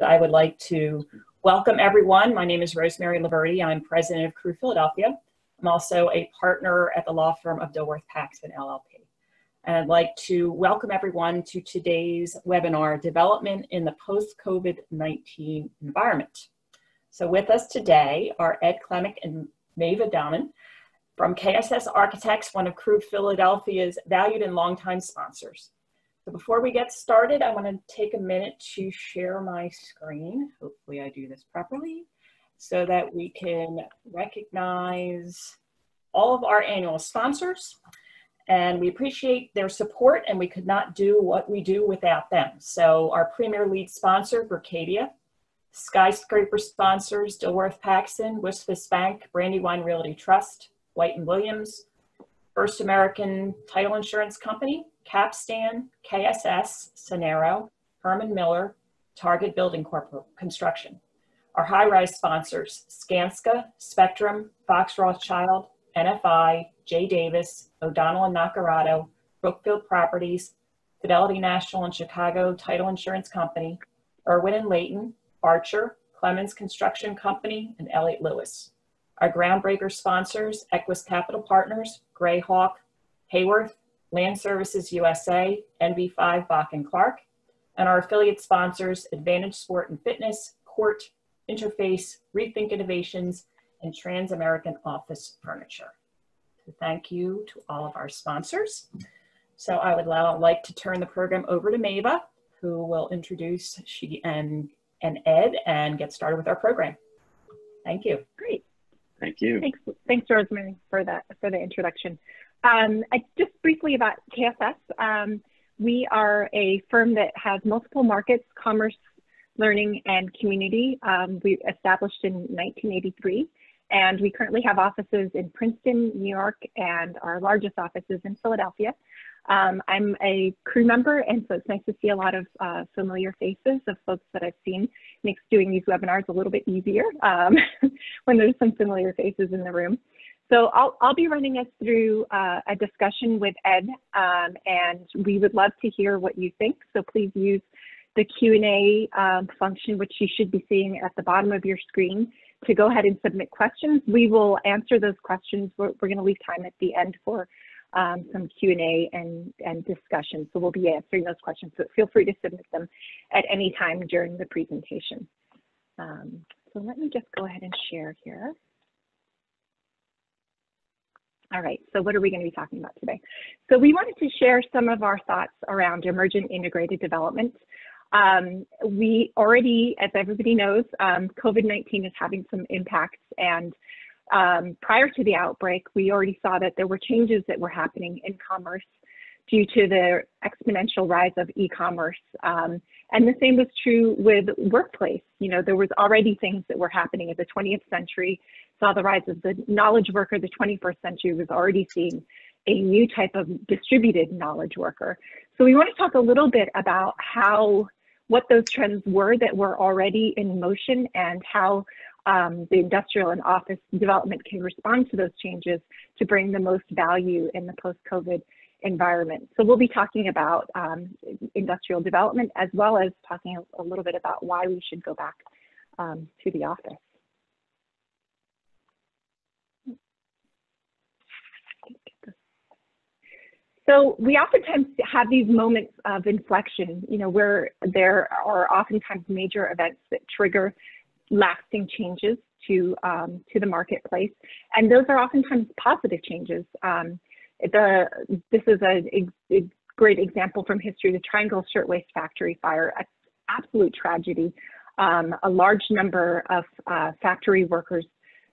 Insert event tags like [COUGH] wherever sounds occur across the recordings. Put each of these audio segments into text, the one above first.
I would like to welcome everyone. My name is Rosemary Laverty. I'm president of Crew Philadelphia. I'm also a partner at the law firm of Dilworth Paxson LLP. And I'd like to welcome everyone to today's webinar, Development in the Post-COVID-19 Environment. So with us today are Ed Klimek and Mayva Donnon from KSS Architects, one of Crew Philadelphia's valued and longtime sponsors. So before we get started, I want to take a minute to share my screen. Hopefully I do this properly so that we can recognize all of our annual sponsors. And we appreciate their support and we could not do what we do without them. So our premier lead sponsor, Berkadia, skyscraper sponsors, Dilworth Paxson, Wisfis Bank, Brandywine Realty Trust, White and Williams, First American Title Insurance Company, Capstan, KSS, Sonero, Herman Miller, Target Building Corp Construction. Our high-rise sponsors, Skanska, Spectrum, Fox Rothschild, NFI, J. Davis, O'Donnell and Naccarato, Brookfield Properties, Fidelity National and Chicago Title Insurance Company, Irwin and Leighton, Archer, Clemens Construction Company, and Elliott Lewis. Our groundbreaker sponsors, Equus Capital Partners, Greyhawk, Haworth, Land Services USA, NV5 Bock and Clark, and our affiliate sponsors, Advantage Sport and Fitness, Court, Interface, Rethink Innovations, and Trans-American Office Furniture. So thank you to all of our sponsors. So I would now like to turn the program over to Mayva, who will introduce she and, and Ed and get started with our program. Thank you. Great. Thank you. Thanks, thanks, Rosemary, for that for the introduction. Um, I, just briefly about KSS. Um, we are a firm that has multiple markets, commerce, learning, and community. Um, we established in 1983, and we currently have offices in Princeton, New York, and our largest office is in Philadelphia. Um, I'm a crew member, and so it's nice to see a lot of uh, familiar faces of folks that I've seen. Makes doing these webinars a little bit easier um, [LAUGHS] when there's some familiar faces in the room. So I'll, I'll be running us through uh, a discussion with Ed, um, and we would love to hear what you think. So please use the Q&A um, function, which you should be seeing at the bottom of your screen, to go ahead and submit questions. We will answer those questions. We're, we're going to leave time at the end for um, some Q&A and, and discussion. So we'll be answering those questions, but feel free to submit them at any time during the presentation. Um, so let me just go ahead and share here. All right, so what are we going to be talking about today? So we wanted to share some of our thoughts around emergent integrated development. Um, we already, as everybody knows, um, COVID-19 is having some impacts and um, prior to the outbreak, we already saw that there were changes that were happening in commerce due to the exponential rise of e-commerce. And the same was true with workplace. You know, there was already things that were happening in the 20th century saw the rise of the knowledge worker, the 21st century was already seeing a new type of distributed knowledge worker. So we want to talk a little bit about how, what those trends were that were already in motion and how um, the industrial and office development can respond to those changes to bring the most value in the post-COVID environment. So we'll be talking about um, industrial development as well as talking a, a, little bit about why we should go back um, to the office. So we oftentimes have these moments of inflection, you know, where there are oftentimes major events that trigger lasting changes to um, to the marketplace, and those are oftentimes positive changes. Um, this is a, a, great example from history: the Triangle Shirtwaist Factory fire, an absolute tragedy. Um, a large number of uh, factory workers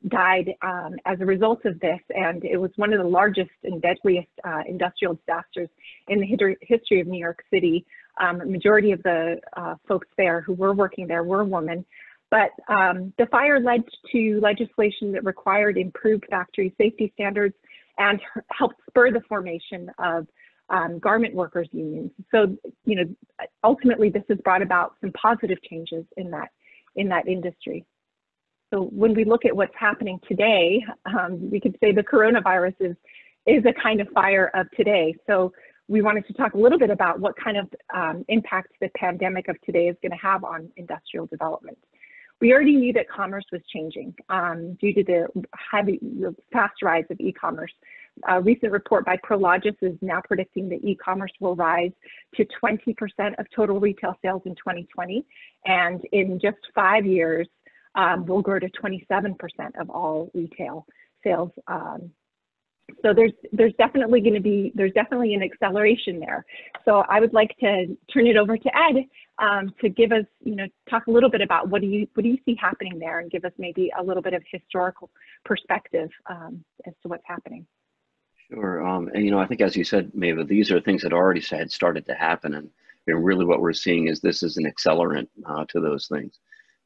died um, as a result of this, and it was one of the largest and deadliest uh, industrial disasters in the history of New York City. Um, majority of the uh, folks there who were working there were women, but um, the fire led to legislation that required improved factory safety standards and helped spur the formation of um, garment workers unions. So, you know, ultimately this has brought about some positive changes in that in that industry. So when we look at what's happening today, um, we could say the coronavirus is, is a kind of fire of today. So we wanted to talk a little bit about what kind of um, impact the pandemic of today is going to have on industrial development. We already knew that commerce was changing um, due to the heavy, the fast rise of e-commerce. A recent report by Prologis is now predicting that e-commerce will rise to 20% of total retail sales in 2020, and in just five years, um, will grow to 27% of all retail sales um, so there's there's definitely going to be there's definitely an acceleration there. So I would like to turn it over to Ed um, to give us you know talk a little bit about what do you what do you see happening there and give us maybe a little bit of historical perspective um, as to what's happening. Sure, um, and you know I think as you said, Mayva, these are things that already had started to happen, and really what we're seeing is this is an accelerant uh, to those things,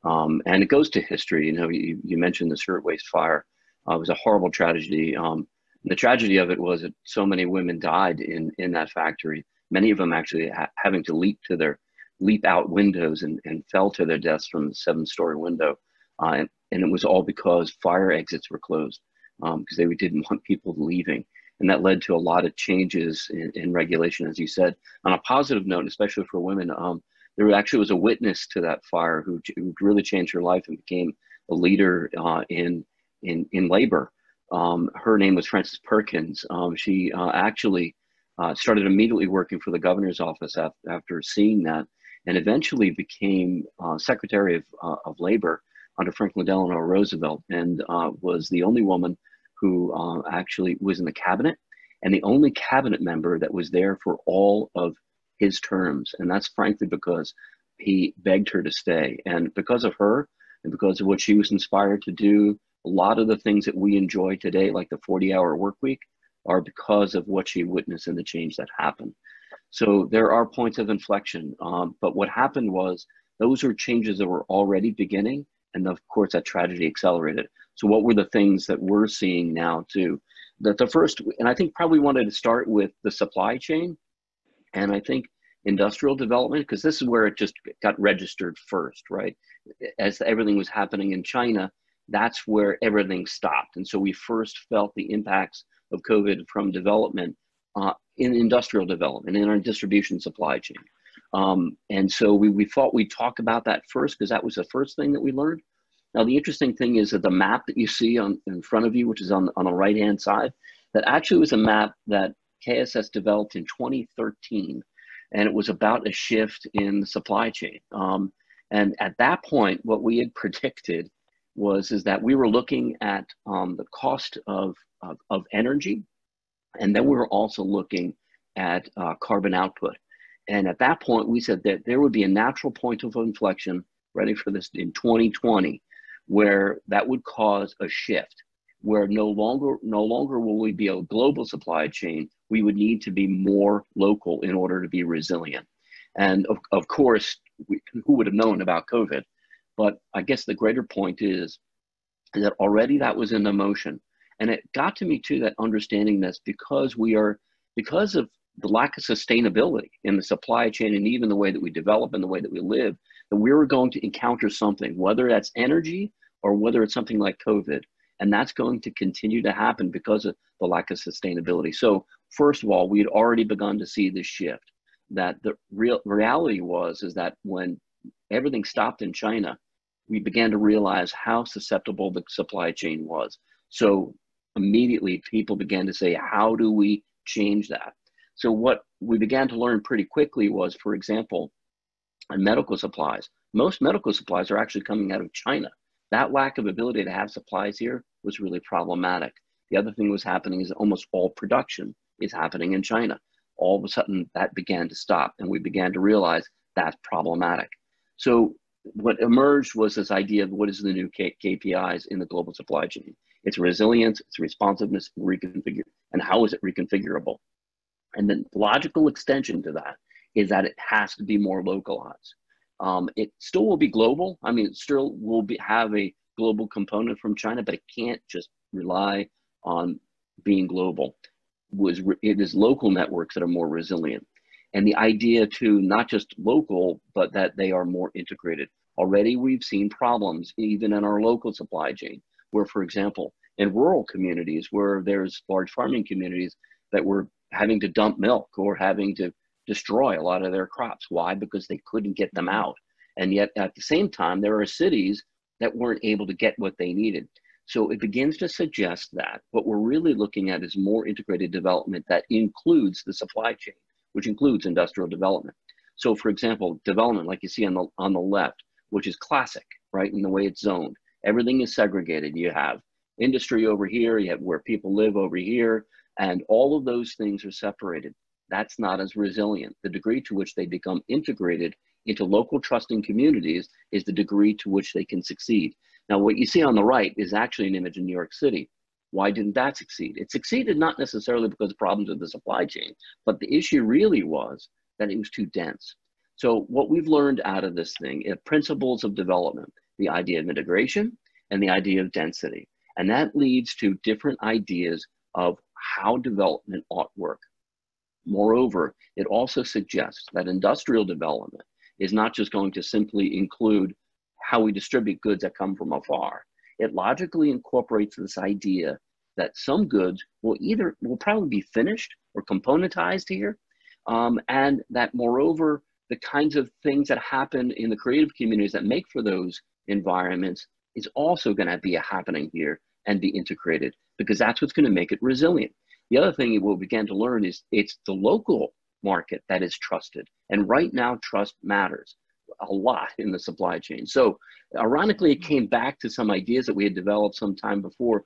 um, and it goes to history. You know, you, you mentioned the shirtwaist fire. Uh, it was a horrible tragedy. Um, the tragedy of it was that so many women died in, in that factory. Many of them actually ha having to leap to their leap out windows and, and fell to their deaths from the seven story window. Uh, and, and, it was all because fire exits were closed because um, they didn't [LAUGHS] want people leaving. And that led to a lot of changes in, in regulation, as you said. On a positive note, especially for women, um, there actually was a witness to that fire who, who really changed her life and became a leader uh, in, in, in labor. Um, her name was Frances Perkins. Um, she uh, actually uh, started immediately working for the governor's office after, after seeing that and eventually became uh, Secretary of, uh, of Labor under Franklin Delano Roosevelt and uh, was the only woman who uh, actually was in the cabinet and the only cabinet member that was there for all of his terms. And that's frankly because he begged her to stay. And because of her and because of what she was inspired to do a lot of the things that we enjoy today, like the 40 hour work week, are because of what she witnessed and the change that happened. So there are points of inflection. Um, but what happened was those are changes that were already beginning. And of course, that tragedy accelerated. So, what were the things that we're seeing now, too? That the first, and I think probably wanted to start with the supply chain. And I think industrial development, because this is where it just got registered first, right? As everything was happening in China, that's where everything stopped. And so we first felt the impacts of COVID from development uh, in industrial development, in our distribution supply chain. Um, and so we, we thought we'd talk about that first because that was the first thing that we learned. Now, the interesting thing is that the map that you see on, in front of you, which is on, on the right hand side, that actually was a map that KSS developed in 2013. And it was about a shift in the supply chain. Um, and at that point, what we had [LAUGHS] predicted was is that we were looking at um, the cost of, of, of, energy, and then we were also looking at uh, carbon output. And at that point, we said that there would be a natural point of inflection, ready for this in 2020, where that would cause a shift, where no longer no longer will we be a global supply chain. We would need to be more local in order to be resilient. And of, of course, we, who would have known about COVID? But I guess the greater point is that already that was in the motion. And it got to me too that understanding this because we are, because of the lack of sustainability in the supply chain and even the way that we develop and the way that we live, that we were going to encounter something, whether that's energy or whether it's something like COVID. And that's going to continue to happen because of the lack of sustainability. So, first of all, we had already begun to see this shift. That the real reality was is that when everything stopped in China, we began to realize how susceptible the supply chain was. So immediately people began to say, how do we change that? So what we began to learn pretty quickly was, for example, on medical supplies, most medical supplies are actually coming out of China. That lack of ability to have supplies here was really problematic. The other thing was happening is almost all production is happening in China. All of a sudden that began to stop and we began to realize that's problematic. So what emerged was this idea of what is the new K KPIs in the global supply chain. It's resilience, it's responsiveness, reconfigure, and how is it reconfigurable? And the logical extension to that is that it has to be more localized. Um, it still will be global. I mean, it still will be, have a global component from China, but it can't just rely on being global. Was it is local networks that are more resilient and the idea to not just local, but that they are more integrated. Already we've seen problems even in our local supply chain, where, for example, in rural communities where there's large farming communities that were having to dump milk or having to destroy a lot of their crops. Why? Because they couldn't get them out. And yet, at the same time, there are cities that weren't able to get what they needed. So it begins to suggest that what we're really looking at is more integrated development that includes the supply chain, which includes industrial development. So, for example, development, like you see on the on the left, which is classic, right, in the way it's zoned. Everything is segregated. You have industry over here, you have where people live over here, and all of those things are separated. That's not as resilient. The degree to which they become integrated into local trusting communities is the degree to which they can succeed. Now, what you see on the right is actually an image in New York City. Why didn't that succeed? It succeeded not necessarily because of problems with the supply chain, but the issue really was that it was too dense. So what we've learned out of this thing is principles of development, the idea of integration and the idea of density. And that leads to different ideas of how development ought to work. Moreover, it also suggests that industrial development is not just going to simply include how we distribute goods that come from afar. It logically incorporates this idea that some goods will either will probably be finished or componentized here, um, and that moreover, the kinds of things that happen in the creative communities that make for those environments is also going to be happening here and be integrated because that's what's going to make it resilient. The other thing we'll begin to learn is it's the local market that is trusted. And right now, trust matters a lot in the supply chain. So, ironically, it came back to some ideas that we had developed some time before.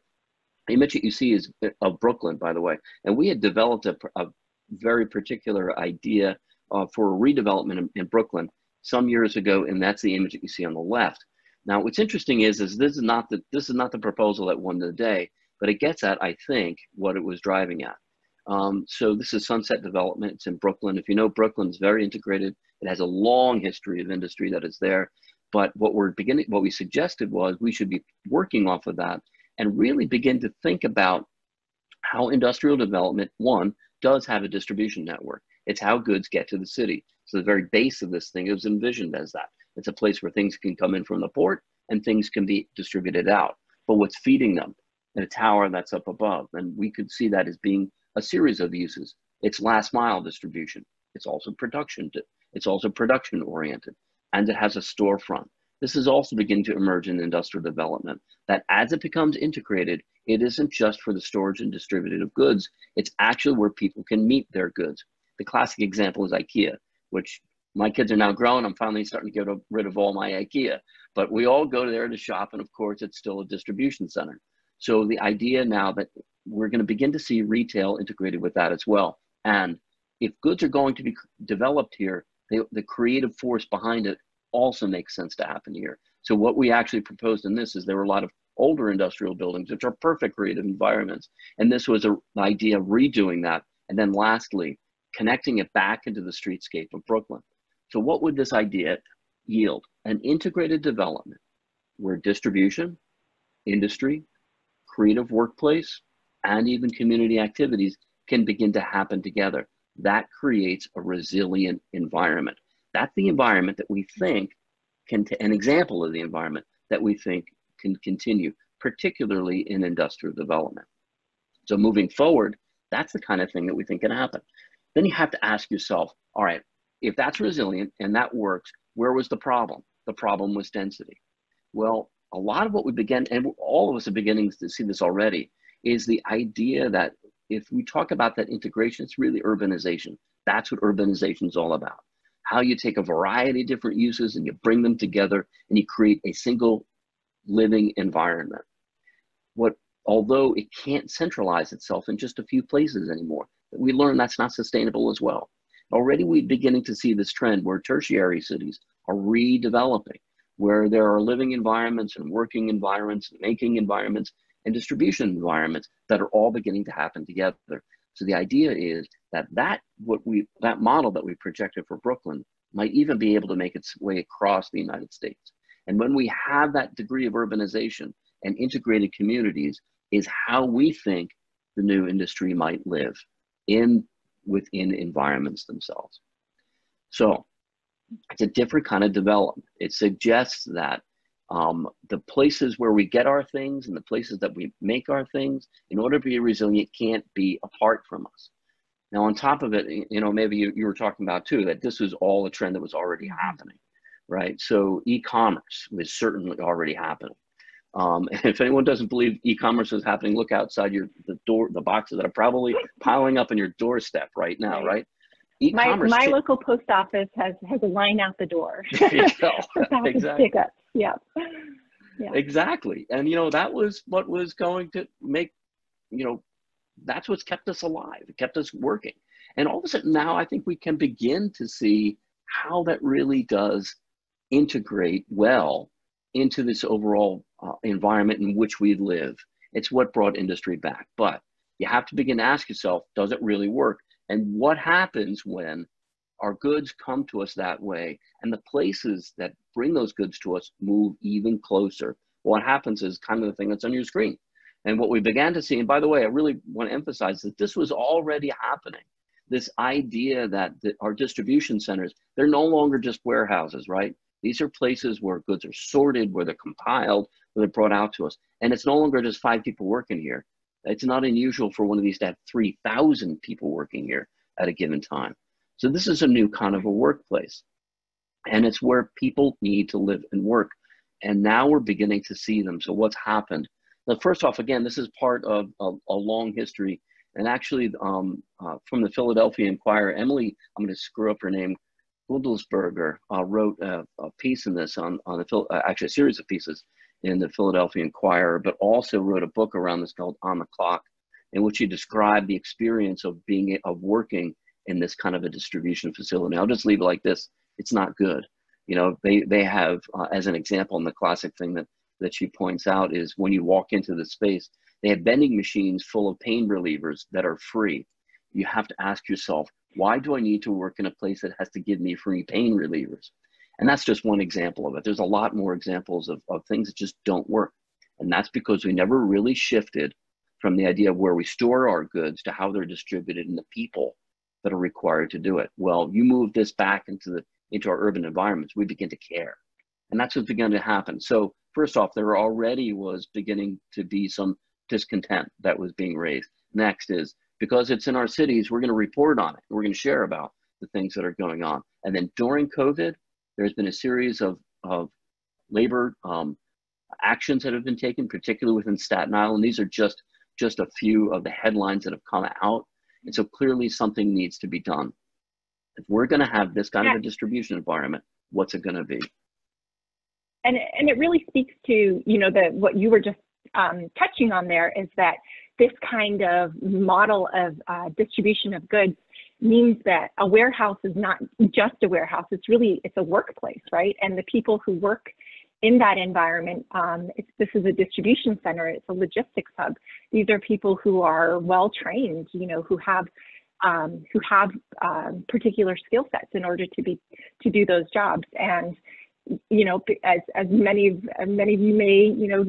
The image that you see is uh, of Brooklyn, by the way. And we had developed a, a very particular idea uh, for a redevelopment in, in Brooklyn some years ago, and that's the image that you see on the left. Now, what's interesting is, is this is not the this is not the proposal that won the day, but it gets at, I think, what it was driving at. Um, so this is Sunset Development. It's in Brooklyn. If you know Brooklyn, it's very integrated. It has a long history of industry that is there. But what we're beginning, what we suggested was we should be working off of that and really begin to think about how industrial development, one, does have a distribution network. It's how goods get to the city. So the very base of this thing is envisioned as that. It's a place where things can come in from the port and things can be distributed out. But what's feeding them? In a tower that's up above. And we could see that as being a series of uses. It's last mile distribution. It's also production. It's also production oriented. And it has a storefront. This is also beginning to emerge in industrial development. That as it becomes integrated, it isn't just for the storage and distribution of goods. It's actually where people can meet their goods. The classic example is IKEA, which my kids are now grown. I'm finally starting to get rid of all my IKEA, but we all go there to shop. And of course, it's still a distribution center. So the idea now that we're going to begin to see retail integrated with that as well. And if goods are going to be developed here, they, the creative force behind it also makes sense to happen here. So what we actually proposed in this is there were a lot of older industrial buildings, which are perfect creative environments. And this was a, an idea of redoing that. And then lastly, connecting it back into the streetscape of Brooklyn. So what would this idea yield? An integrated development where distribution, industry, creative workplace, and even community activities can begin to happen together. That creates a resilient environment. That's the environment that we think can, t- an example of the environment that we think can continue, particularly in industrial development. So moving forward, that's the kind of thing that we think can happen. Then you have to ask yourself, all right, if that's resilient and that works, where was the problem? The problem was density. Well, a lot of what we begin, and all of us are beginning to see this already, is the idea that if we talk about that integration, it's really urbanization. That's what urbanization is all about. How you take a variety of different uses and you bring them together and you create a single living environment. What, although it can't centralize itself in just a few places anymore, we learn that's not sustainable as well. Already we're beginning to see this trend where tertiary cities are redeveloping, where there are living environments and working environments, and making environments and distribution environments that are all beginning to happen together. So the idea is that that what we that model that we projected for Brooklyn might even be able to make its way across the United States. And when we have that degree of urbanization and integrated communities, is how we think the new industry might live in within environments themselves. So it's a different kind of development. It suggests that um, the places where we get our things and the places that we make our things, in order to be resilient, can't be apart from us. Now, on top of it, you know, maybe you, you were talking about too, that this was all a trend that was already happening, right? So e-commerce was certainly already happening. Um, and if anyone doesn't believe e-commerce is happening, look outside your the door, the boxes that are probably piling up on your doorstep right now, right? E-commerce. My, my local post office has has a line out the door. [LAUGHS] [LAUGHS] Exactly. Pickup. Yeah. yeah. Exactly. And you know that was what was going to make, you know, that's what's kept us alive. It kept us working. And all of a sudden now I think we can begin to see how that really does integrate well into this overall uh, environment in which we live. It's what brought industry back. But you have to begin to ask yourself, does it really work? And what happens when our goods come to us that way and the places that bring those goods to us move even closer? What happens is kind of the thing that's on your screen. And what we began to see, and by the way, I really want to emphasize that this was already happening. This idea that the, our distribution centers, they're no longer just warehouses, right? These are places where goods are sorted, where they're compiled, where they're brought out to us. And it's no longer just five people working here. It's not unusual for one of these to have 3,000 people working here at a given time. So this is a new kind of a workplace. And it's where people need to live and work. And now we're beginning to see them. So what's happened? Now, first off, again, this is part of a, a long history. And actually, um, uh, from the Philadelphia Inquirer, Emily, I'm going to screw up her name, Guendelsberger, uh, wrote a, a, piece in this on, on the, uh, actually a series of pieces in the Philadelphia Inquirer, but also wrote a book around this called On the Clock, in which he described the experience of being, of working in this kind of a distribution facility. I'll just leave it like this. It's not good. You know, they, they have, uh, as an example, and the classic thing that that she points out is when you walk into the space, they have vending machines full of pain relievers that are free. You have to ask yourself, why do I need to work in a place that has to give me free pain relievers? And that's just one example of it. There's a lot more examples of, of things that just don't work. And that's because we never really shifted from the idea of where we store our goods to how they're distributed and the people that are required to do it. Well, you move this back into the into our urban environments, we begin to care. And that's what's begun to happen. So first off, there already was beginning to be some discontent that was being raised. Next is because it's in our cities, we're going to report on it. We're going to share about the things that are going on. And then during COVID, there's been a series of, of labor um, actions that have been taken, particularly within Staten Island. These are just, just a few of the headlines that have come out. And so clearly something needs to be done. If we're going to have this kind yeah. of a distribution environment, what's it going to be? and and it really speaks to you know the what you were just um, touching on there is that this kind of model of uh, distribution of goods means that a warehouse is not just a warehouse it's really it's a workplace right? And the people who work in that environment um, this is a distribution center it's a logistics hub. These are people who are well trained you know who have um, who have um, particular skill sets in order to be to do those jobs. And you know, as, as many of many of you may, you know,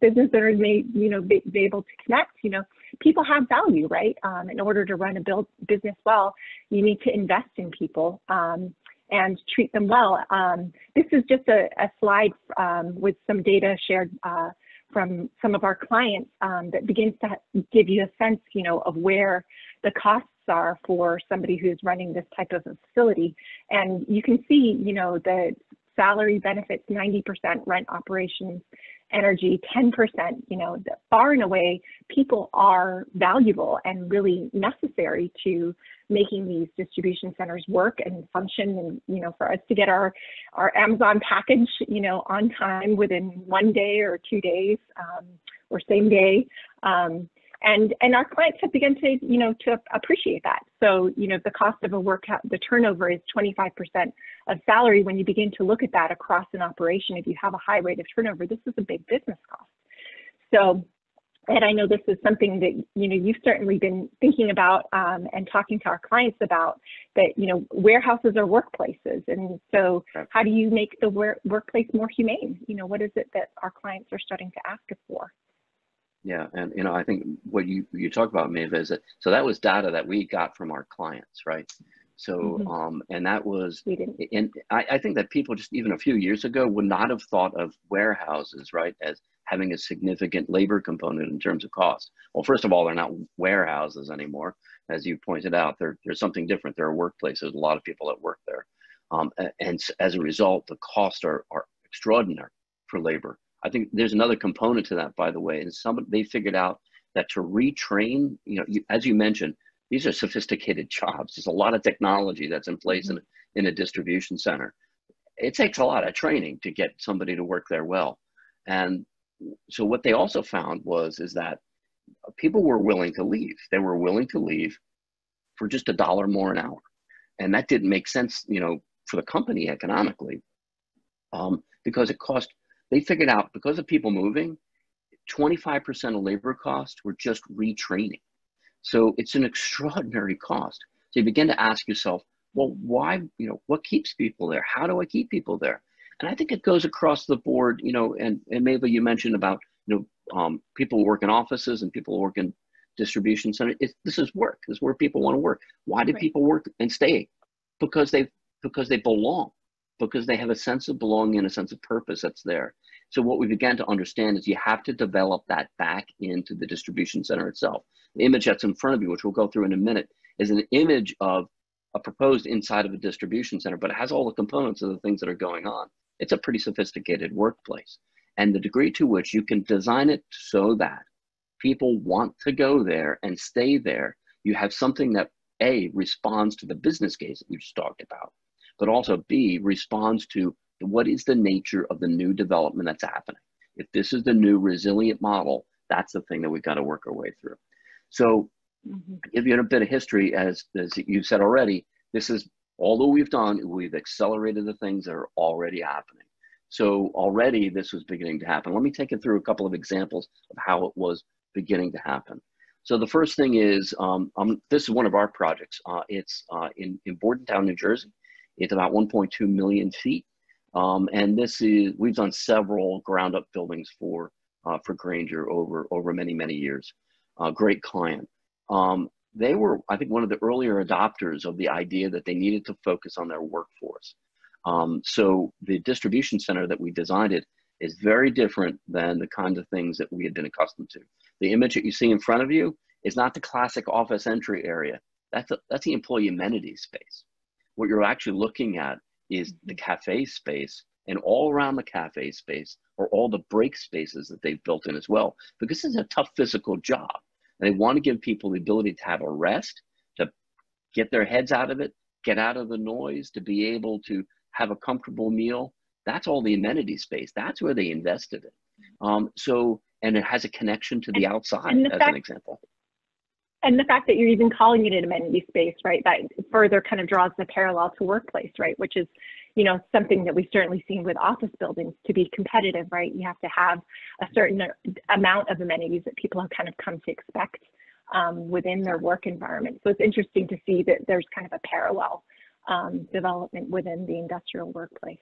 business owners may, you know, be, be able to connect, you know, people have value, right? Um, in order to run a build business well, you need to invest in people um, and treat them well. Um, this is just a, a slide um, with some data shared uh, from some of our clients um, that begins to give you a sense, you know, of where the costs are for somebody who's running this type of a facility. And you can see, you know, the salary benefits 90%, rent operations, energy 10%, you know, far and away, people are valuable and really necessary to making these distribution centers work and function and, you know, for us to get our, our Amazon package, you know, on time within one day or two days um, or same day. Um, and and our clients have begun to you know to appreciate that so you know the cost of a work the turnover is 25% of salary when you begin to look at that across an operation if you have a high rate of turnover this is a big business cost so and I know this is something that you know you've certainly been thinking about um, and talking to our clients about. That you know warehouses are workplaces, and so how do you make the workplace more humane? You know what is it that our clients are starting to ask us for? Yeah, and you know, I think what you you talk about, Maeve, is that so that was data that we got from our clients, right? So, mm-hmm. um, and that was, and I, I think that people just even a few years ago would not have thought of warehouses, right, as having a significant labor component in terms of cost. Well, first of all, they're not warehouses anymore. As you pointed out, they're, they're something different. They're workplaces. There's a lot of people that work there. Um, and as a result, the costs are, are extraordinary for labor. I think there's another component to that, by the way, and some they figured out that to retrain, you know, you, as you mentioned, these are sophisticated jobs. There's a lot of technology that's in place mm-hmm. in, in a distribution center. It takes a lot of training to get somebody to work there well. And so what they also found was is that people were willing to leave. They were willing to leave for just a dollar more an hour. And that didn't make sense, you know, for the company economically um, because it cost, they figured out because of people moving, 25% of labor costs were just retraining. So it's an extraordinary cost. So you begin to ask yourself, well, why, you know, what keeps people there? How do I keep people there? And I think it goes across the board, you know, and, and maybe you mentioned about, you know, um, people work in offices and people work in distribution centers. this is work. This is where people want to work. Why do right. people work and stay? Because they because they belong, because they have a sense of belonging and a sense of purpose that's there. So what we began to understand is you have to develop that back into the distribution center itself. The image that's in front of you, which we'll go through in a minute, is an image of a proposed inside of a distribution center, but it has all the components of the things that are going on. It's a pretty sophisticated workplace. And the degree to which you can design it so that people want to go there and stay there, you have something that A, responds to the business case that you just talked about, but also B, responds to what is the nature of the new development that's happening. If this is the new resilient model, that's the thing that we've got to work our way through. So, mm-hmm. give you a bit of history, as, as you've said already, this is although we've done, we've accelerated the things that are already happening. So already this was beginning to happen. Let me take you through a couple of examples of how it was beginning to happen. So the first thing is, um, um, this is one of our projects. Uh, it's uh, in, in Bordentown, New Jersey. It's about 1.2 million feet. Um, and this is, we've done several ground up buildings for, uh, for Grainger over, over many, many years. Uh, great client. Um, they were, I think, one of the earlier adopters of the idea that they needed to focus on their workforce. Um, so the distribution center that we designed it is very different than the kinds of things that we had been accustomed to. The image that you see in front of you is not the classic office entry area. That's, a, that's the employee amenity space. What you're actually looking at is the cafe space and all around the cafe space are all the break spaces that they've built in as well, because it's a tough physical job. And they want to give people the ability to have a rest, to get their heads out of it, get out of the noise, to be able to have a comfortable meal. That's all the amenity space. That's where they invested it. Um, so, and it has a connection to the and, outside, the as fact, an example. And the fact that you're even calling it an amenity space, right, that further kind of draws the parallel to workplace, right, which is, you know, something that we've certainly seen with office buildings to be competitive, right? You have to have a certain amount of amenities that people have kind of come to expect um, within their work environment. So it's interesting to see that there's kind of a parallel um, development within the industrial workplace.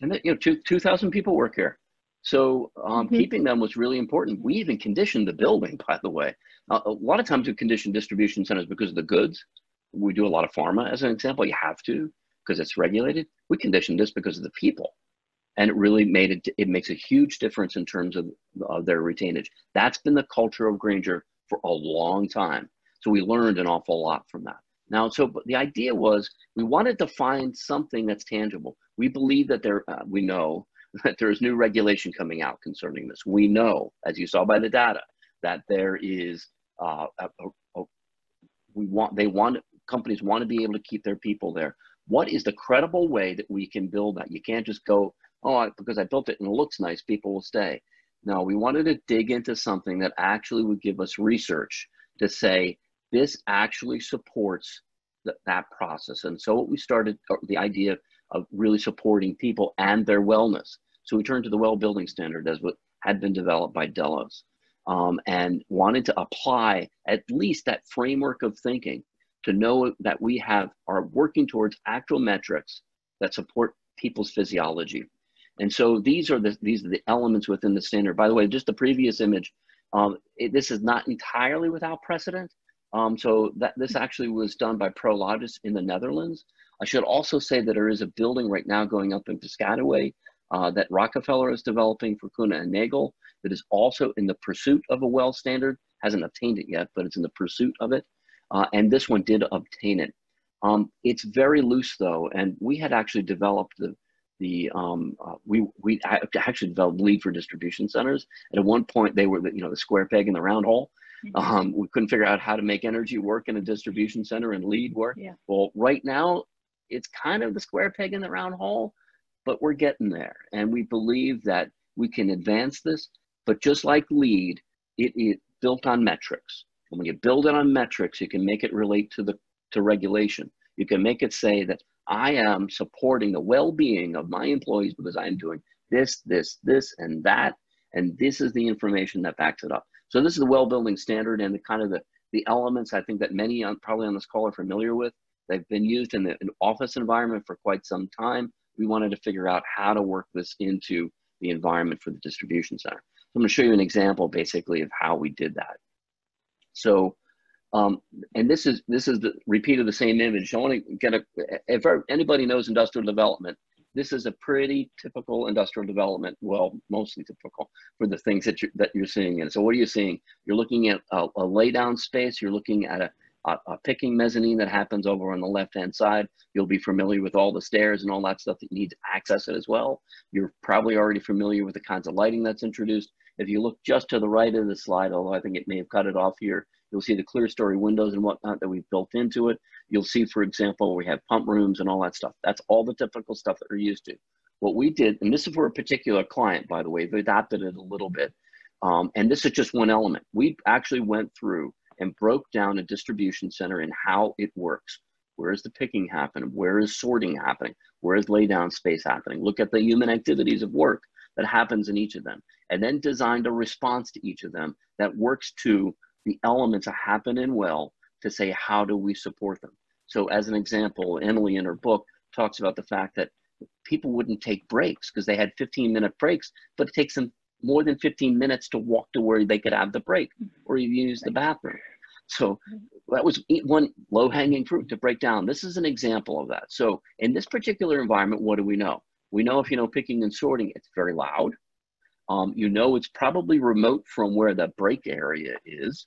And that, you know, two, 2,000 people work here. So um, mm-hmm. keeping them was really important. We even conditioned the building, by the way. Uh, a lot of times we condition distribution centers because of the goods. We do a lot of pharma, as an example. You have to because it's regulated. We conditioned this because of the people, and it really made it. It makes a huge difference in terms of, of their retainage. That's been the culture of Grainger for a long time. So we learned an awful lot from that. Now, so the idea was we wanted to find something that's tangible. We believe that there, uh, we know that there is new regulation coming out concerning this. We know, as you saw by the data, that there is uh, a, a, we want they want companies want to be able to keep their people there. What is the credible way that we can build that? You can't just go, oh, because I built it and it looks nice, people will stay. No, we wanted to dig into something that actually would give us research to say this actually supports th- that process. And so what we started uh, the idea of really supporting people and their wellness. So we turned to the well building standard as what had been developed by Delos um, and wanted to apply at least that framework of thinking to know that we have are working towards actual metrics that support people's physiology. And so these are the these are the elements within the standard. By the way, just the previous image, um, it, this is not entirely without precedent. Um, so that this actually was done by Prologis in the Netherlands. I should also say that there is a building right now going up in Piscataway uh, that Rockefeller is developing for Kuehne and Nagel. that is also in the pursuit of a well standard, hasn't obtained it yet, but it's in the pursuit of it. Uh, and this one did obtain it. Um, it's very loose though, and we had actually developed the the um, uh, we we actually developed LEED for distribution centers. And at one point, they were the, you know the square peg in the round hole. Mm-hmm. Um, we couldn't figure out how to make energy work in a distribution center and LEED work. Yeah. Well, right now, it's kind of the square peg in the round hole, but we're getting there, and we believe that we can advance this. But just like LEED, it is built on metrics. And when you build it on metrics, you can make it relate to the to regulation. You can make it say that I am supporting the well-being of my employees because I'm doing this, this, this, and that, and this is the information that backs it up. So this is the well building standard and the kind of the, the elements I think that many on, probably on this call are familiar with. They've been used in the in office environment for quite some time. We wanted to figure out how to work this into the environment for the distribution center. So I'm going to show you an example basically of how we did that. So um, and this is this is the repeat of the same image. I want to get a if anybody knows industrial development, this is a pretty typical industrial development. Well, mostly typical for the things that you're, that you're seeing. And so, what are you seeing? You're looking at a, a laydown space. You're looking at a, a, picking mezzanine that happens over on the left hand side. You'll be familiar with all the stairs and all that stuff that you need to access it as well. You're probably already familiar with the kinds of lighting that's introduced. If you look just to the right of the slide, although I think it may have cut it off here, You'll see the clerestory windows and whatnot that we've built into it. You'll see, for example, we have pump rooms and all that stuff. That's all the typical stuff that we're used to. What we did, and this is for a particular client, by the way, they adapted it a little bit. Um, and this is just one element. We actually went through and broke down a distribution center and how it works. Where is the picking happening? Where is sorting happening? Where is laydown space happening? Look at the human activities of work that happens in each of them, and then designed a response to each of them that works to the elements that happen in well to say how do we support them so as an example emily in her book talks about the fact that people wouldn't take breaks because they had 15 minute breaks but it takes them more than 15 minutes to walk to where they could have the break mm-hmm. or use the bathroom so that was one low hanging fruit to break down this is an example of that so in this particular environment what do we know we know if you know picking and sorting it's very loud um, you know it's probably remote from where the break area is.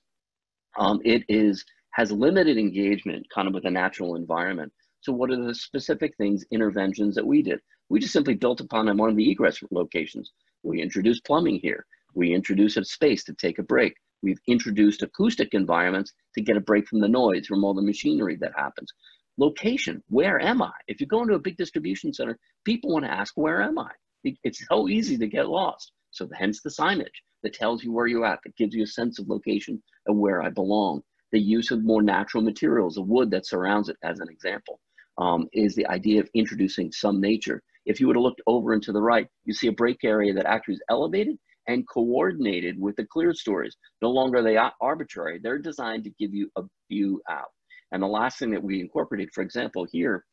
Um, it is has limited engagement kind of with the natural environment. So what are the specific things, interventions that we did? We just simply built upon one of the egress locations. We introduced plumbing here. We introduced a space to take a break. We've introduced acoustic environments to get a break from the noise from all the machinery that happens. Location, where am I? If you go into a big distribution center, people want to ask, where am I? It's so easy to get lost. So hence the signage that tells you where you're at, that gives you a sense of location of where I belong. The use of more natural materials, the wood that surrounds it, as an example, um, is the idea of introducing some nature. If you would have looked over and to the right, you see a break area that actually is elevated and coordinated with the clerestories. No longer are they arbitrary. They're designed to give you a view out. And the last thing that we incorporated, for example, here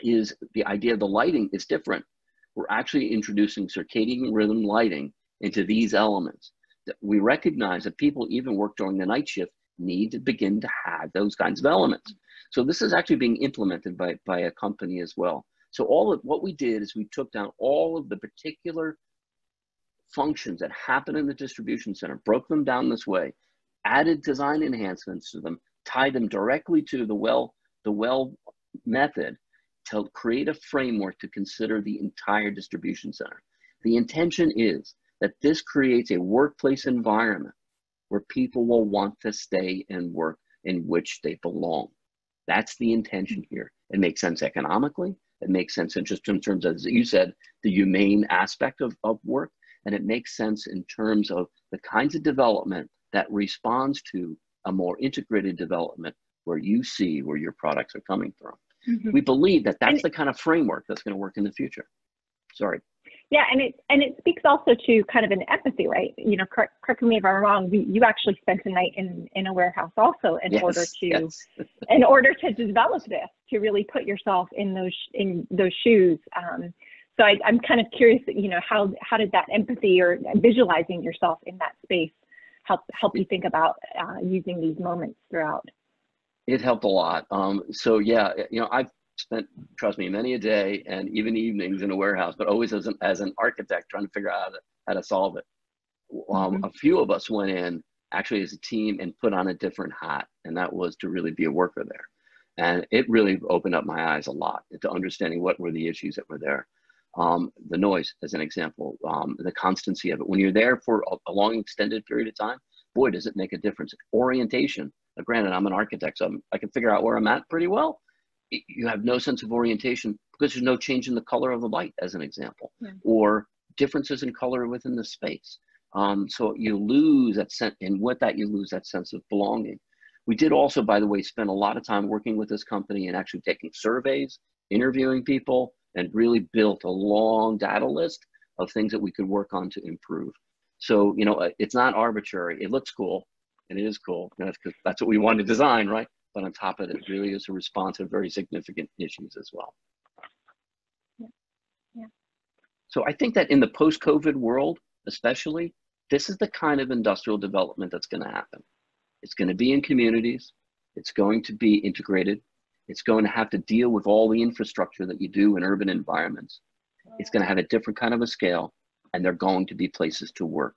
is the idea of the lighting is different we're actually introducing circadian rhythm lighting into these elements. We recognize that people even work during the night shift need to begin to have those kinds of elements. So this is actually being implemented by, by a company as well. So all of what we did is we took down all of the particular functions that happen in the distribution center, broke them down this way, added design enhancements to them, tied them directly to the well, the well method, to create a framework to consider the entire distribution center. The intention is that this creates a workplace environment where people will want to stay and work in which they belong. That's the intention here. It makes sense economically. It makes sense in just in terms of, as you said, the humane aspect of, of work. And it makes sense in terms of the kinds of development that responds to a more integrated development where you see where your products are coming from. Mm-hmm. We believe that that's and, the kind of framework that's going to work in the future. Sorry. Yeah, and it and it speaks also to kind of an empathy, right? You know, correct, correct me if I'm wrong. We, you actually spent a night in in a warehouse also in yes, order to yes. [LAUGHS] in order to develop this, to really put yourself in those in those shoes. Um, so I, I'm kind of curious, you know, how how did that empathy or visualizing yourself in that space help help you think about uh, using these moments throughout? It helped a lot. Um, so yeah, you know, I've spent, trust me, many a day and even evenings in a warehouse, but always as an, as an architect trying to figure out how to, how to solve it. um, mm-hmm. a few of us went in actually as a team and put on a different hat, and that was to really be a worker there. And it really opened up my eyes a lot into understanding what were the issues that were there. Um, the noise, as an example, um, the constancy of it. When you're there for a, a, long, extended period of time, boy, does it make a difference. Orientation. Now, granted, I'm an architect, so I'm, i can figure out where I'm at pretty well. You have no sense of orientation because there's no change in the color of the light, as an example, yeah. or differences in color within the space. Um, so you lose that sense, and with that, you lose that sense of belonging. We did also, by the way, spend a lot of time working with this company and actually taking surveys, interviewing people, and really built a long data list of things that we could work on to improve. So, you know, uh, it's not arbitrary. It looks cool, and it is cool. That's because that's what we want to design, right? But on top of it, it really is a response to very significant issues as well. Yeah. yeah. So I think that in the post-COVID world, especially, this is the kind of industrial development that's going to happen. It's going to be in communities. It's going to be integrated. It's going to have to deal with all the infrastructure that you do in urban environments. It's going to have a different kind of a scale, and they're going to be places to work.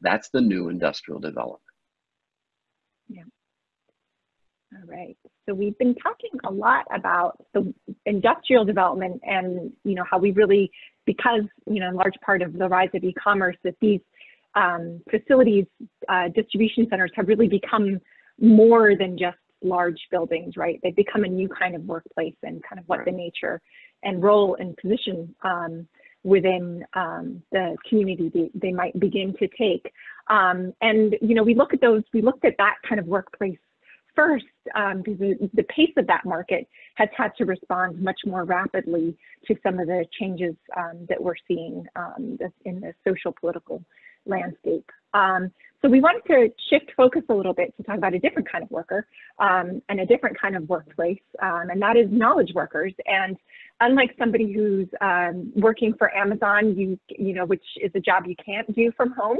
That's the new industrial development. Yeah. All right. So we've been talking a lot about the industrial development and you know how we really because you know in large part of the rise of e-commerce that these um, facilities uh, distribution centers have really become more than just large buildings, right? They've become a new kind of workplace and kind of what right. the nature and role and position um, within um, the community they, they, might begin to take. Um, and, you know, we look at those, we looked at that kind of workplace first um, because the, the, pace of that market has had to respond much more rapidly to some of the changes um, that we're seeing um, in the social political landscape. So we wanted to shift focus a little bit to talk about a different kind of worker um, and a different kind of workplace, um, and that is knowledge workers. And unlike somebody who's um, working for Amazon, you you know, which is a job you can't do from home,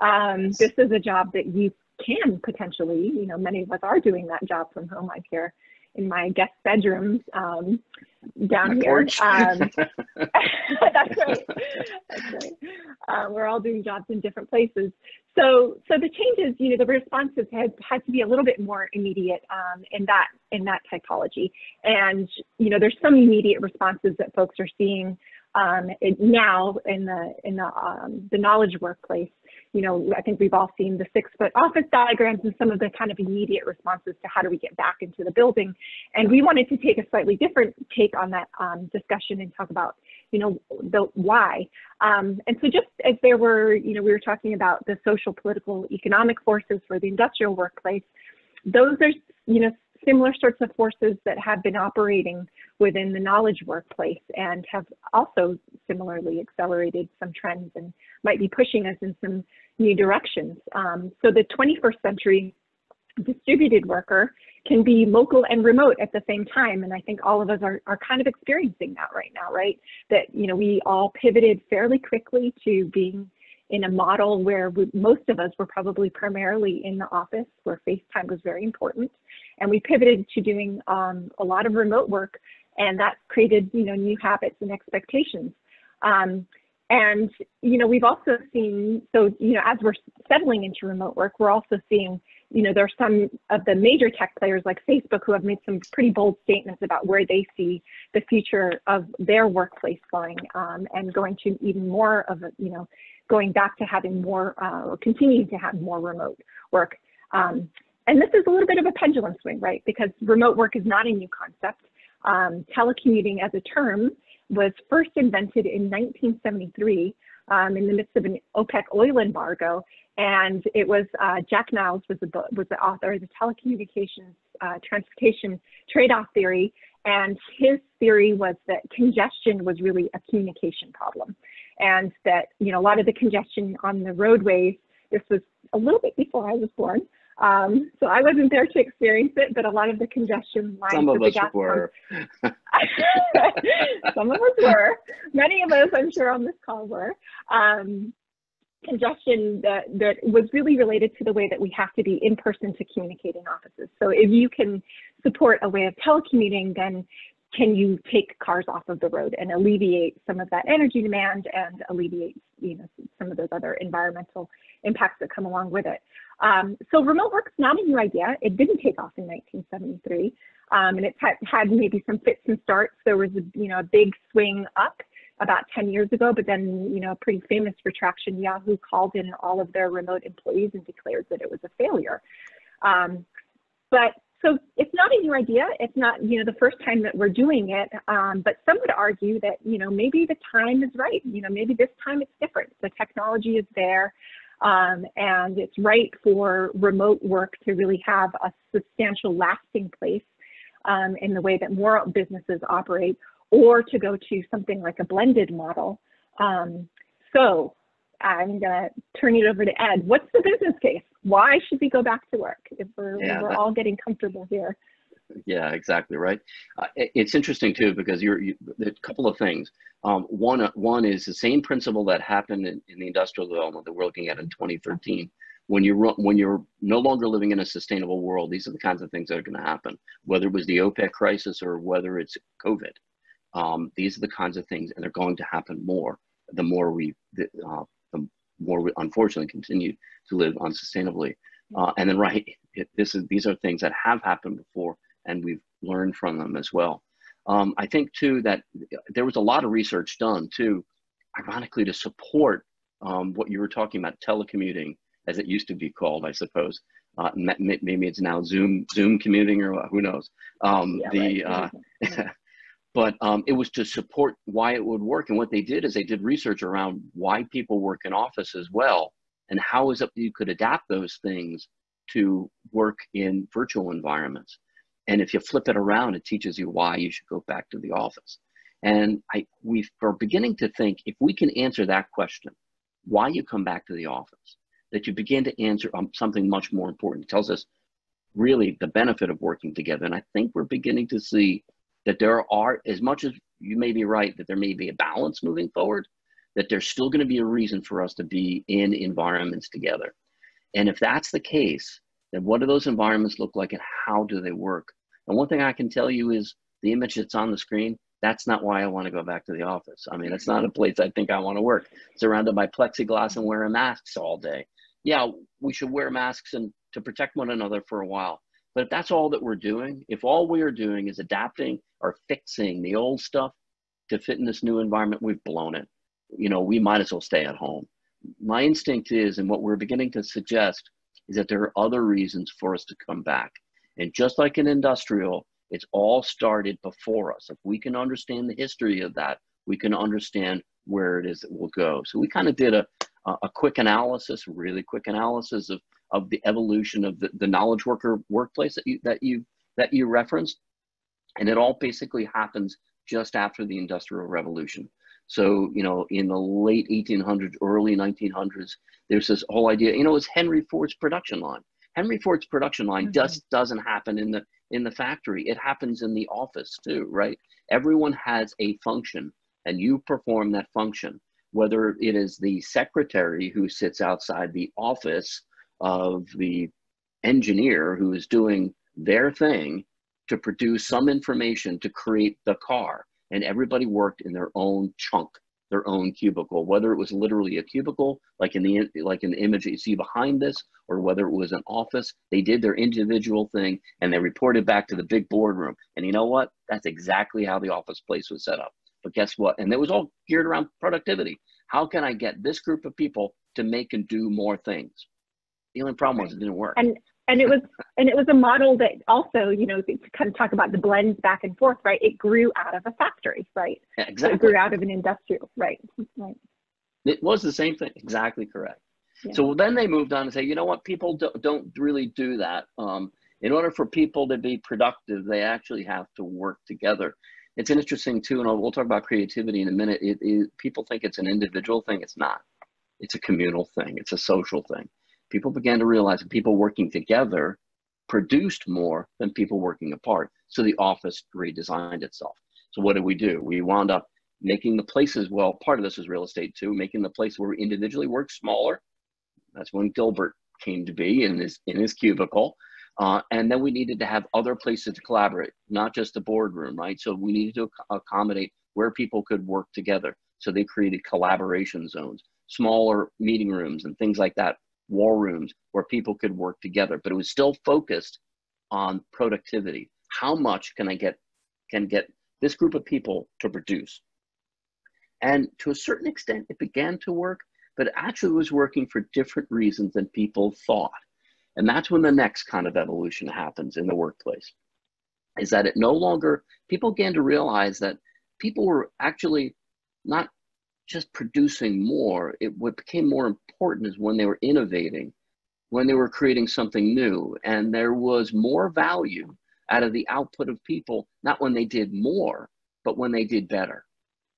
um, this is a job that you can potentially, you know, many of us are doing that job from home. I hear in my guest bedrooms um, down my here. Um, [LAUGHS] [LAUGHS] that's right. That's right. Uh, we're all doing jobs in different places. So, so the changes, you know, the responses had had to be a little bit more immediate um, in that in that typology. And you know, there's some immediate responses that folks are seeing um, now in the in the um, the knowledge workplace you know, I think we've all seen the six foot office diagrams and some of the kind of immediate responses to how do we get back into the building. And we wanted to take a slightly different take on that um, discussion and talk about, you know, the why. Um, and so just as there were, you know, we were talking about the social, political, economic forces for the industrial workplace, those are, you know, similar sorts of forces that have been operating within the knowledge workplace and have also similarly accelerated some trends and might be pushing us in some new directions. Um, so the 21st century distributed worker can be local and remote at the same time. And I think all of us are, are kind of experiencing that right now, right? That, you know, we all pivoted fairly quickly to being in a model where we, most of us were probably primarily in the office where FaceTime was very important. And we pivoted to doing um, a lot of remote work and that created, you know, new habits and expectations. Um, and, you know, we've also seen, so, you know, as we're settling into remote work, we're also seeing, you know, there are some of the major tech players like Facebook who have made some pretty bold statements about where they see the future of their workplace going um, and going to even more of a, you know, going back to having more uh, or continuing to have more remote work. Um, and this is a little bit of a pendulum swing, right? Because remote work is not a new concept. Um, telecommuting as a term was first invented in 1973 um, in the midst of an OPEC oil embargo. And it was uh, Jack Nilles was the, was the author of the telecommunications uh, transportation trade-off theory. And his theory was that congestion was really a communication problem. And that, you know, a lot of the congestion on the roadways, this was a little bit before I was born, um, so I wasn't there to experience it, but a lot of the congestion lines. Some of us were. [LAUGHS] Some of us were. Many of us, I'm sure, on this call were. Um, congestion that, that was really related to the way that we have to be in person to communicate in offices. So if you can support a way of telecommuting, then can you take cars off of the road and alleviate some of that energy demand and alleviate you know some of those other environmental impacts that come along with it. Um, so remote work's not a new idea. It didn't take off in 1973, um, and it's had, had maybe some fits and starts. There was a, you know a big swing up about 10 years ago, but then you know a pretty famous retraction. Yahoo called in all of their remote employees and declared that it was a failure. Um, but so it's not a new idea. It's not, you know, the first time that we're doing it. Um, but some would argue that, you know, maybe the time is right. You know, maybe this time it's different. The technology is there, um, and it's right for remote work to really have a substantial lasting place um, in the way that more businesses operate, or to go to something like a blended model. Um, so I'm going to turn it over to Ed. What's the business case? Why should we go back to work if we're, yeah, we're that, all getting comfortable here? Yeah, exactly right. Uh, it's interesting too because you're you, a couple of things. Um, one, one is the same principle that happened in, in, the industrial development that we're looking at in 2013. When you're when you're no longer living in a sustainable world, these are the kinds of things that are going to happen. Whether it was the OPEC crisis or whether it's COVID, um, these are the kinds of things, and they're going to happen more the more we uh, more we unfortunately continue to live unsustainably. Uh, and then, right, it, this is these are things that have happened before, and we've learned from them as well. Um, I think too that there was a lot of research done too, ironically, to support um, what you were talking about, telecommuting, as it used to be called, I suppose. Uh, maybe it's now Zoom Zoom commuting or who knows. Um, yeah, the right. uh, [LAUGHS] [LAUGHS] but um, it was to support why it would work. And what they did is they did research around why people work in office as well, and how is it you could adapt those things to work in virtual environments. And if you flip it around, it teaches you why you should go back to the office. And I, we are beginning to think if we can answer that question, why you come back to the office, that you begin to answer um, something much more important. It tells us really the benefit of working together. And I think we're beginning to see that there are, as much as you may be right, that there may be a balance moving forward, that there's still going to be a reason for us to be in environments together. And if that's the case, then what do those environments look like and how do they work? And one thing I can tell you is the image that's on the screen, that's not why I want to go back to the office. I mean, it's not a place I think I want to work. Surrounded by plexiglass and wearing masks all day. Yeah, we should wear masks and to protect one another for a while. But if that's all that we're doing, if all we are doing is adapting or fixing the old stuff to fit in this new environment, we've blown it. You know, we might as well stay at home. My instinct is, and what we're beginning to suggest, is that there are other reasons for us to come back. And just like in industrial, it's all started before us. If we can understand the history of that, we can understand where it is that we'll go. So we kind of did a, a quick analysis, really quick analysis of of the evolution of the, the knowledge worker workplace that you that you that you referenced. And it all basically happens just after the industrial revolution. So you know in the late 1800s early 1900s there's this whole idea you know it's henry ford's production line. Henry ford's production line mm-hmm. just doesn't happen in the in the factory. It happens in the office too right? Everyone has a function and you perform that function. Whether it is the secretary who sits outside the office of the engineer who is doing their thing to produce some information to create the car. And everybody worked in their own chunk, their own cubicle, whether it was literally a cubicle, like in the like in the image that you see behind this, or whether it was an office. They did their individual thing and they reported back to the big boardroom. And you know what? That's exactly how the office place was set up. But guess what? And it was all geared around productivity. How can I get this group of people to make and do more things? The only problem was it didn't work. And and it was [LAUGHS] and it was a model that also, you know, to kind of talk about the blends back and forth, right? It grew out of a factory, right? Yeah, exactly. So it grew out of an industrial, right? Right. It was the same thing. Exactly correct. Yeah. So then they moved on and say, you know what, people don't, don't really do that. Um, in order for people to be productive, they actually have to work together. It's an interesting too, and we'll talk about creativity in a minute. It, it, people think it's an individual thing. It's not. It's a communal thing. It's a social thing people began to realize that people working together produced more than people working apart. So the office redesigned itself. So what did we do? We wound up making the places, well, part of this is real estate too, making the place where we individually work smaller. That's when Dilbert came to be in his, in his cubicle. Uh, and then we needed to have other places to collaborate, not just the boardroom, right? So we needed to accommodate where people could work together. So they created collaboration zones. smaller meeting rooms and things like that, war rooms where people could work together, but it was still focused on productivity. How much can I get, can get this group of people to produce? And to a certain extent, it began to work, but it actually was working for different reasons than people thought. And that's when the next kind of evolution happens in the workplace. Is that it no longer, people began to realize that people were actually not just producing more. It what became more important is when they were innovating, when they were creating something new, and there was more value out of the output of people, not when they did more, but when they did better.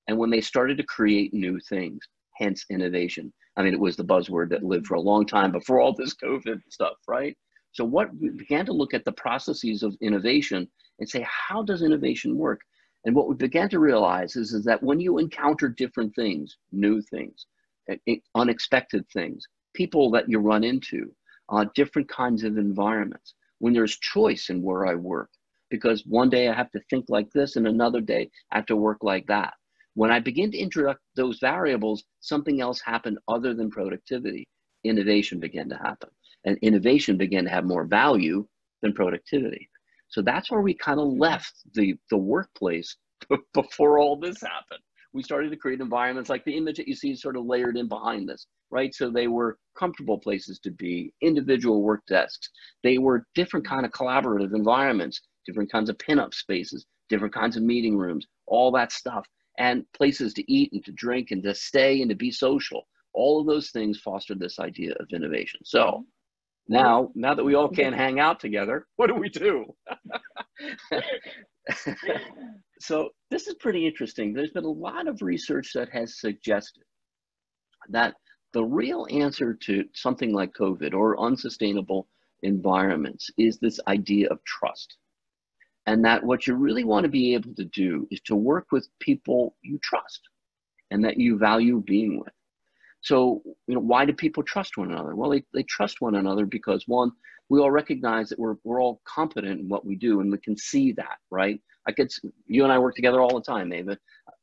And when they started to create new things, hence innovation. I mean, it was the buzzword that lived for a long time before all this [LAUGHS] COVID stuff, right? So what we began to look at the processes of innovation and say, how does innovation work? And what we began to realize is, is that when you encounter different things, new things, unexpected things, people that you run into, uh, different kinds of environments, when there's choice in where I work, because one day I have to think like this and another day I have to work like that. When I begin to introduce those variables, something else happened other than productivity. Innovation began to happen. And innovation began to have more value than productivity. So that's where we kind of left the, the workplace [LAUGHS] before all this happened. We started to create environments like the image that you see sort of layered in behind this, right? So they were comfortable places to be, individual work desks. They were different kind of collaborative environments, different kinds of pinup spaces, different kinds of meeting rooms, all that stuff, and places to eat and to drink and to stay and to be social. All of those things fostered this idea of innovation. So mm-hmm. Now, now that we all can't hang out together, [LAUGHS] what do we do? [LAUGHS] so this is pretty interesting. There's been a lot of research that has suggested that the real answer to something like COVID or unsustainable environments is this idea of trust. And that what you really want to be able to do is to work with people you trust and that you value being with. So, you know, why do people trust one another? Well, they, they trust one another because one, we all recognize that we're, we're all competent in what we do and we can see that, right? I could, you and I work together all the time, Mayva.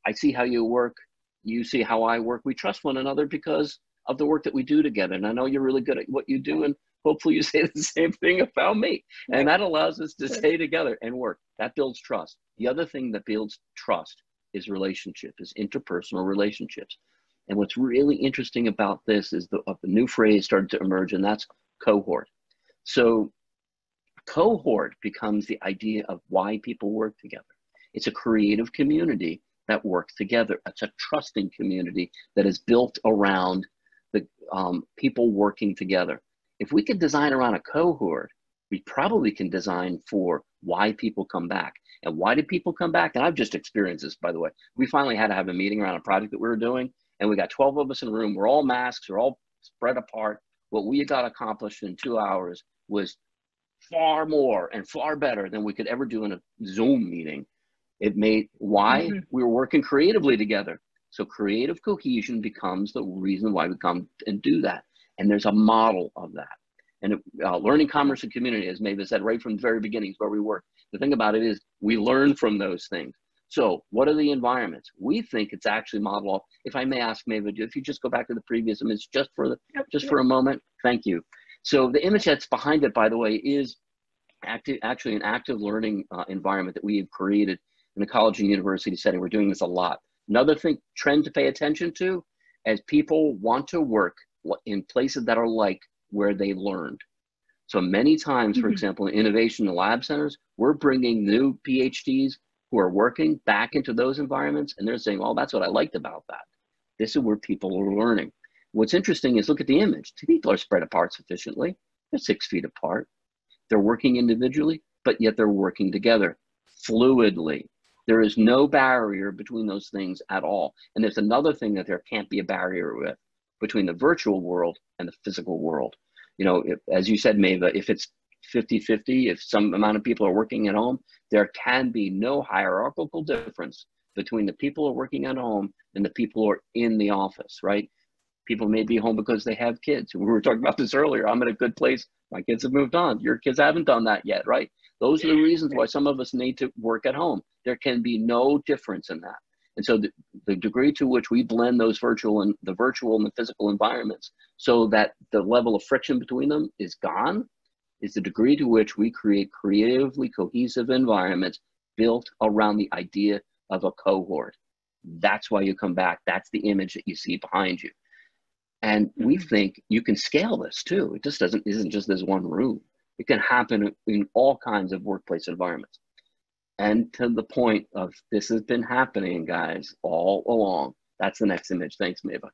I see how you work. You see how I work. We trust one another because of the work that we do together. And I know you're really good at what you do. And hopefully you [LAUGHS] say the same thing about me. And that allows us to stay together and work. That builds trust. The other thing that builds trust is relationship, is interpersonal relationships. And what's really interesting about this is the, a new phrase started to emerge, and that's cohort. So, cohort becomes the idea of why people work together. It's a creative community that works together. It's a trusting community that is built around the um, people working together. If we could design around a cohort, we probably can design for why people come back. And why did people come back? And I've just experienced this, by the way. We finally had to have a meeting around a project that we were doing, and we got 12 of us in the room. We're all masks, we're all spread apart. What we got accomplished in two hours was far more and far better than we could ever do in a Zoom meeting. It made why mm-hmm. we were working creatively together. So creative cohesion becomes the reason why we come and do that. And there's a model of that. And uh, learning commerce and community, as Mayva's said right from the very beginnings where we work. The thing about it is we learn from those things. So what are the environments? We think it's actually modeled off. If I may ask, maybe if you just go back to the previous image just for the, just for a moment. Thank you. So the image that's behind it, by the way, is active, actually an active learning uh, environment that we have created in a college and university setting. We're doing this a lot. Another thing, trend to pay attention to, as people want to work in places that are like where they learned. So many times, for mm-hmm. example, in innovation lab centers, we're bringing new PhDs who are working back into those environments and they're saying, oh, that's what I liked about that. This is where people are learning. What's interesting is look at the image. Two people are spread apart sufficiently. They're six feet apart. They're working individually, but yet they're working together fluidly. There is no barrier between those things at all. And there's another thing that there can't be a barrier with between the virtual world and the physical world. You know, if, as you said, Mayva, if it's 50 50, if some amount of people are working at home, there can be no hierarchical difference between the people who are working at home and the people who are in the office, right? People may be home because they have kids. We were talking about this earlier. I'm in a good place. My kids have moved on. Your kids haven't done that yet, right? Those are the reasons why some of us need to work at home. There can be no difference in that. And so the, the degree to which we blend those virtual and the virtual and the physical environments so that the level of friction between them is gone is the degree to which we create creatively cohesive environments built around the idea of a cohort. That's why you come back. That's the image that you see behind you. And we mm-hmm. think you can scale this too. It just doesn't isn't just this one room. It can happen in all kinds of workplace environments. And to the point of this has been happening, guys, all along. That's the next image. Thanks, Mayva.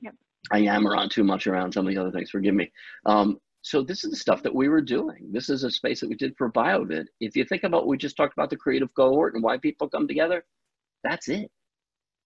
Yep. I yammer on too much around some of the other things. Forgive me. Um, so this is the stuff that we were doing. This is a space that we did for BioVid. If you think about what we just talked about the creative cohort and why people come together, that's it.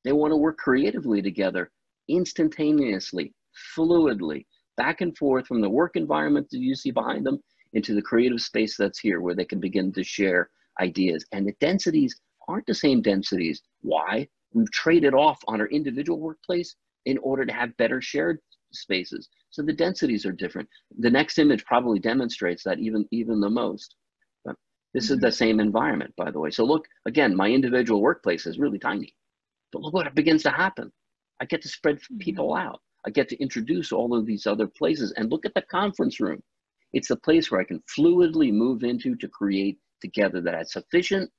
They want to work creatively together, instantaneously, fluidly, back and forth from the work environment that you see behind them into the creative space that's here where they can begin to share ideas. And the densities aren't the same densities. Why? We've traded off on our individual workplace in order to have better shared spaces. So the densities are different. The next image probably demonstrates that even, even the most. But this mm-hmm. is the same environment, by the way. So look, again, my individual workplace is really tiny. But look what begins to happen. I get to spread mm-hmm. people out. I get to introduce all of these other places and look at the conference room. It's the place where I can fluidly move into to create together that has sufficient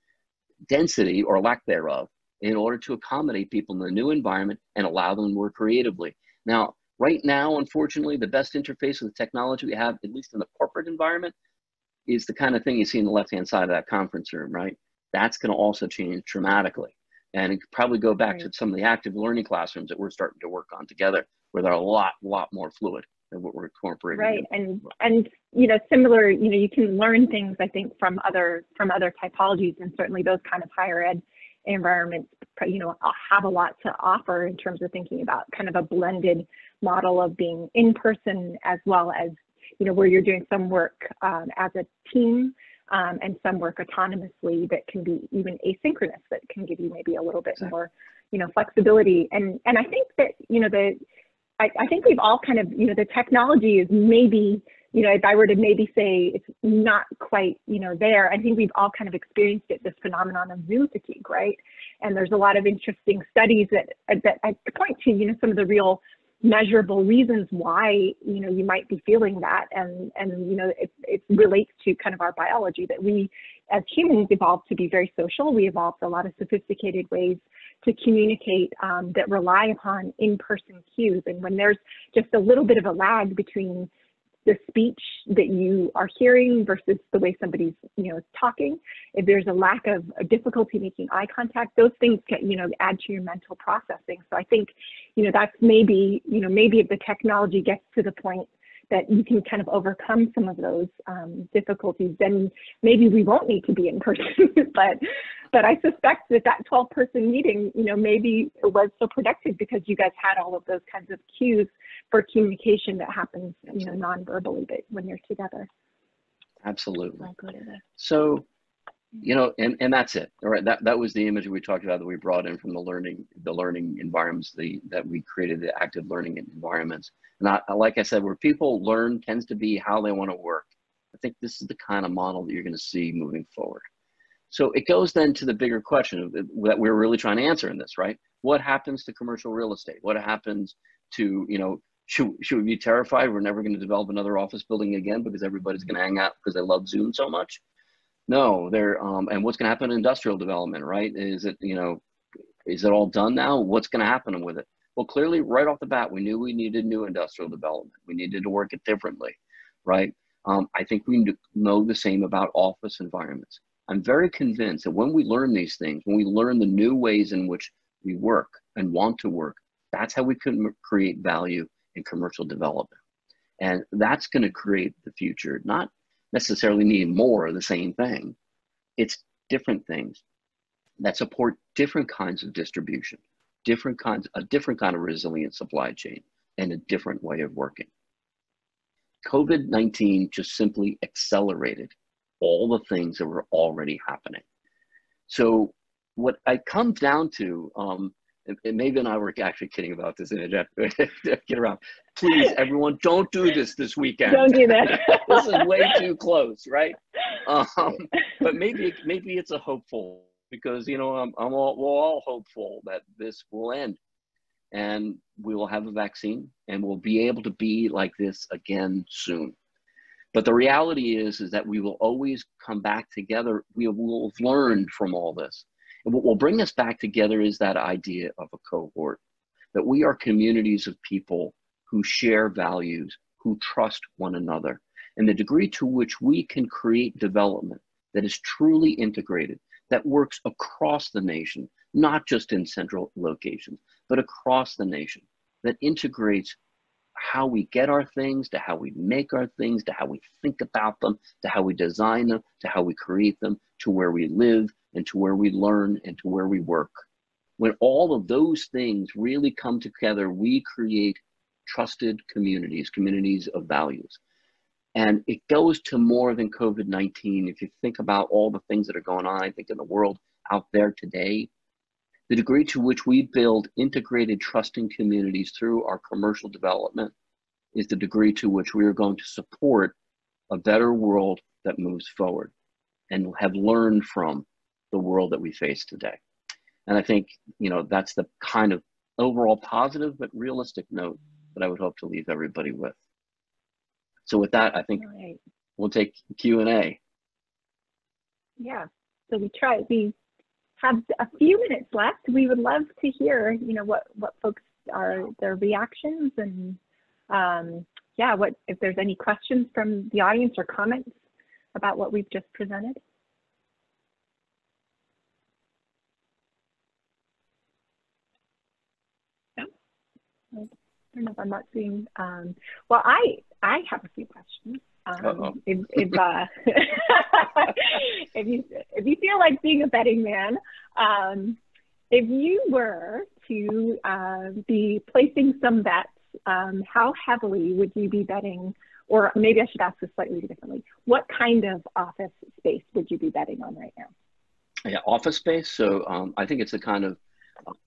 density or lack thereof in order to accommodate people in the new environment and allow them to work creatively. Now, right now, unfortunately, the best interface with the technology we have, at least in the corporate environment, is the kind of thing you see in the left-hand side of that conference room, right? That's going to also change dramatically. And it could probably go back right. to some of the active learning classrooms that we're starting to work on together, where they're a lot, lot more fluid than what we're incorporating. Right, and and you know, similar, you know, you can learn things I think from other from other typologies, and certainly those kind of higher ed environments, you know, have a lot to offer in terms of thinking about kind of a blended model of being in person as well as, you know, where you're doing some work um, as a team um, and some work autonomously that can be even asynchronous that can give you maybe a little bit more you know flexibility. And and i think that you know the I, I think we've all kind of you know the technology is maybe you know if i were to maybe say it's not quite you know there i think we've all kind of experienced it this phenomenon of zoom fatigue right? And there's a lot of interesting studies that that I point to you know some of the real measurable reasons why you know you might be feeling that. And and you know it, it relates to kind of our biology that we as humans evolved to be very social. We evolved a lot of sophisticated ways to communicate um, that rely upon in-person cues. And when there's just a little bit of a lag between the speech that you are hearing versus the way somebody's you know talking. If there's a lack of a difficulty making eye contact those things can you know add to your mental processing. So i think you know that's maybe you know maybe if the technology gets to the point that you can kind of overcome some of those um, difficulties, then maybe we won't need to be in person. [LAUGHS] but but I suspect that that 12 person meeting, you know, maybe it was so productive because you guys had all of those kinds of cues for communication that happens, you know, non-verbally, but when you're together. Absolutely. So, you know, and, and that's it. All right. That, that was the image we talked about that we brought in from the learning, the learning environments, the, that we created the active learning environments. And I, like I said, where people learn tends to be how they want to work. I think this is the kind of model that you're going to see moving forward. So it goes then to the bigger question of, uh, that we're really trying to answer in this, right? What happens to commercial real estate? What happens to, you know, should, should we be terrified we're never going to develop another office building again because everybody's going to hang out because they love Zoom so much? No, they're, um, and what's going to happen in industrial development, right? Is it, you know, is it all done now? What's going to happen with it? Well, clearly, right off the bat, we knew we needed new industrial development. We needed to work it differently, right? Um, I think we know the same about office environments. I'm very convinced that when we learn these things, when we learn the new ways in which we work and want to work, that's how we can create value in commercial development. And that's going to create the future, not necessarily needing more of the same thing. It's different things that support different kinds of distribution, different kinds, a different kind of resilient supply chain, and a different way of working. COVID 19 just simply accelerated all the things that were already happening. So what I come down to, um, and, Mayva and I were actually kidding about this in a [LAUGHS] get around. Please, everyone, don't do this this weekend. Don't do that. [LAUGHS] this is way too close, right? Um, but maybe maybe it's a hopeful because you know I'm, I'm all, we're all hopeful that this will end and we will have a vaccine and we'll be able to be like this again soon. But the reality is, is that we will always come back together. We will have learned from all this. And what will bring us back together is that idea of a cohort, that we are communities of people who share values, who trust one another. And the degree to which we can create development that is truly integrated, that works across the nation, not just in central locations, but across the nation, that integrates how we get our things, to how we make our things, to how we think about them, to how we design them, to how we create them, to where we live, and to where we learn, and to where we work. When all of those things really come together, we create trusted communities, communities of values. And it goes to more than COVID 19. If you think about all the things that are going on, I think, in the world out there today, the degree to which we build integrated trusting communities through our commercial development is the degree to which we are going to support a better world that moves forward and have learned from the world that we face today. And I think, you know, that's the kind of overall positive but realistic note that I would hope to leave everybody with. So with that, I think right. we'll take Q&A. Yeah. So we try, we have a few minutes left. We would love to hear, you know, what what folks are their reactions and um, yeah, what if there's any questions from the audience or comments about what we've just presented. No, I don't know if I'm not seeing. Um, well, I I have a few questions. Um, if, if, uh, [LAUGHS] if you if you feel like being a betting man, um, if you were to uh, be placing some bets, um, how heavily would you be betting? Or maybe I should ask this slightly differently. What kind of office space would you be betting on right now? Yeah, office space. So um, I think it's the kind of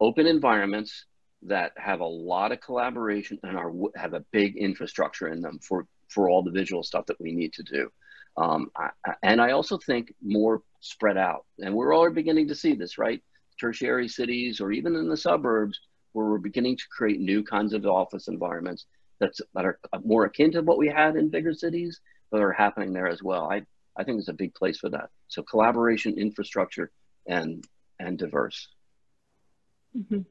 open environments that have a lot of collaboration and are have a big infrastructure in them for for all the visual stuff that we need to do. Um, I, and I also think more spread out. And we're already beginning to see this, right? Tertiary cities or even in the suburbs where we're beginning to create new kinds of office environments that's, that are more akin to what we had in bigger cities, but are happening there as well. I, I think there's a big place for that. So collaboration, infrastructure, and, and diverse. Mm -hmm.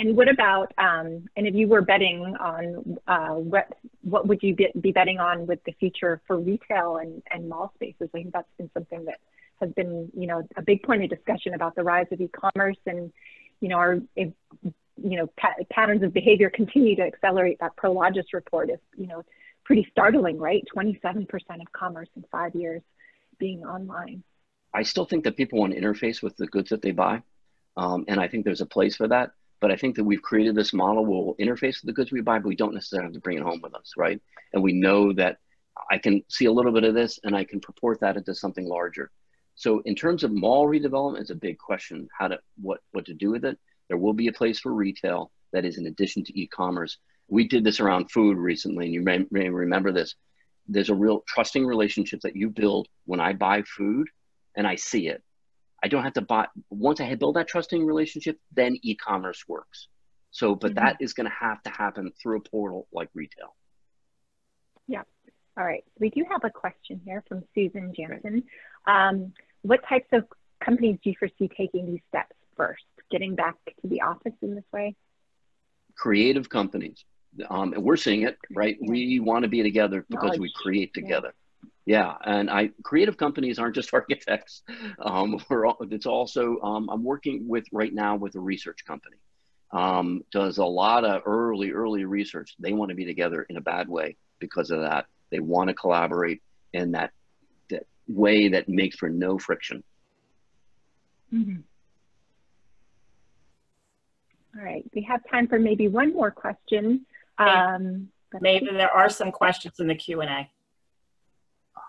And what about, um, and if you were betting on uh, what what would you be, be, betting on with the future for retail and, and mall spaces? I think that's been something that has been, you know, a big point of discussion about the rise of e-commerce and, you know, our, if, you know, pa patterns of behavior continue to accelerate. That Prologis report is, you know, pretty startling, right? 27% of commerce in five years being online. I still think that people want to interface with the goods that they buy. Um, and I think there's a place for that. But I think that we've created this model where we'll interface with the goods we buy, but we don't necessarily have to bring it home with us, right? And we know that I can see a little bit of this and I can purport that into something larger. So in terms of mall redevelopment, it's a big question, how to, what, what to do with it. There will be a place for retail that is in addition to e-commerce. We did this around food recently, and you may, may remember this. There's a real trusting relationship that you build when I buy food and I see it. I don't have to buy, once I build that trusting relationship, then e-commerce works. So, but mm-hmm. that is going to have to happen through a portal like retail. Yeah. All right. We do have a question here from Susan Jansen. Um, what types of companies do you foresee taking these steps first, getting back to the office in this way? Creative companies. Um, and we're seeing it, right? Yeah. We want to be together because Knowledge. we create together. Yeah, and I creative companies aren't just [LAUGHS] architects. Um, we're all, it's also um, I'm working with right now with a research company. Um, does a lot of early early research. They want to be together in a bad way because of that. They want to collaborate in that that way that makes for no friction. Mm-hmm. All right, we have time for maybe one more question. Um, maybe there are some questions in the Q and A.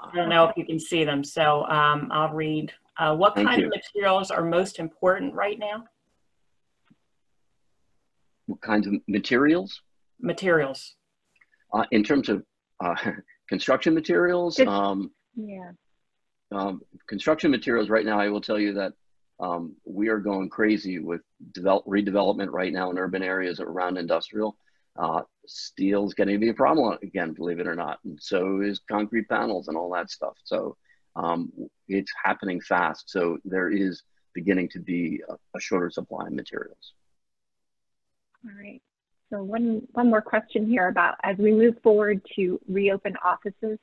I don't know if you can see them, so um, I'll read. Uh, what Thank kind you. of materials are most important right now? What kinds of materials? Materials. Uh, in terms of uh, [LAUGHS] construction materials? um, yeah. um, construction materials right now, I will tell you that um, we are going crazy with redevelopment right now in urban areas around industrial. Uh, steel is getting to be a problem again, believe it or not. And so is concrete panels and all that stuff. So um, it's happening fast. So there is beginning to be a, a shorter supply of materials. All right. So one, one more question here about as we move forward to reopen offices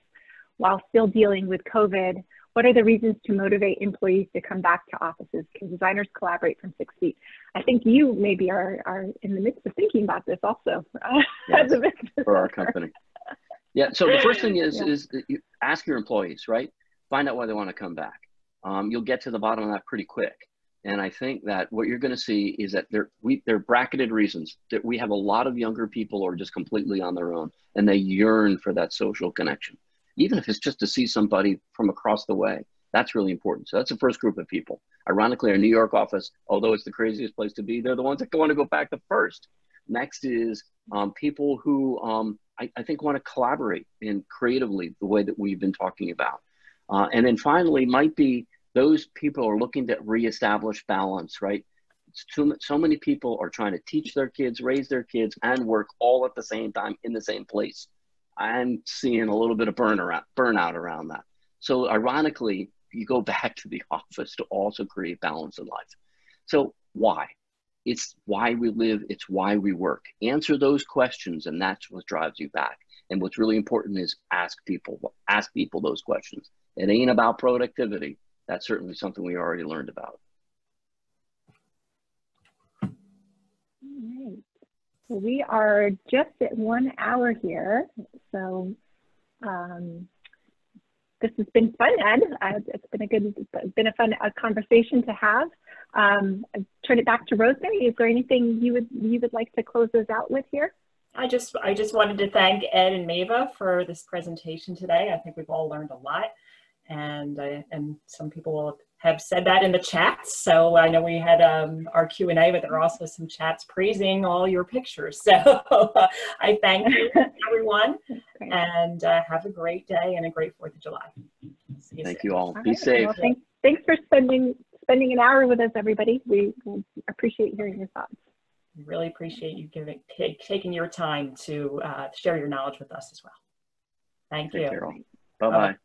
while still dealing with COVID, what are the reasons to motivate employees to come back to offices? Can designers collaborate from six feet? I think you maybe are, are in the midst of thinking about this also [LAUGHS] yes, for our company. Yeah, so the first thing is, yeah. is you ask your employees, right? Find out why they want to come back. Um, you'll get to the bottom of that pretty quick. And I think that what you're going to see is that they're, we, they're bracketed reasons that we have a lot of younger people who are just completely on their own and they yearn for that social connection even if it's just to see somebody from across the way. That's really important. So that's the first group of people. Ironically, our New York office, although it's the craziest place to be, they're the ones that want to go back the first. Next is um, people who um, I, I, think want to collaborate in creatively the way that we've been talking about. Uh, and then finally, might be those people are looking to reestablish balance, right? Too, so many people are trying to teach their kids, raise their kids, and work all at the same time in the same place. I'm seeing a little bit of burn around, burnout around that. So ironically, you go [LAUGHS] back to the office to also create balance in life. So why? It's why we live. It's why we work. Answer those questions, and that's what drives you back. And what's really important is ask people, ask people those questions. It ain't about productivity. That's certainly something we already learned about. We are just at one hour here. So um, this has been fun, Ed. Uh, it's been a good, been a fun uh, conversation to have. Um, I turn it back to Rosemary. Is there anything you would you would like to close us out with here? I just I just wanted to thank Ed and Mayva for this presentation today. I think we've all learned a lot, and uh, and some people will have said that in the chats. So I know we had um, our Q&A, but there are also some chats praising all your pictures. [LAUGHS] So [LAUGHS] I thank you, [LAUGHS] everyone, and uh, have a great day and a great 4th of July. You thank soon. you all. all Be right. safe. Well, thanks, thanks for spending spending an hour with us, everybody. We, we appreciate hearing your thoughts. Really appreciate you giving taking your time to uh, share your knowledge with us as well. Thank Take you. Bye-bye.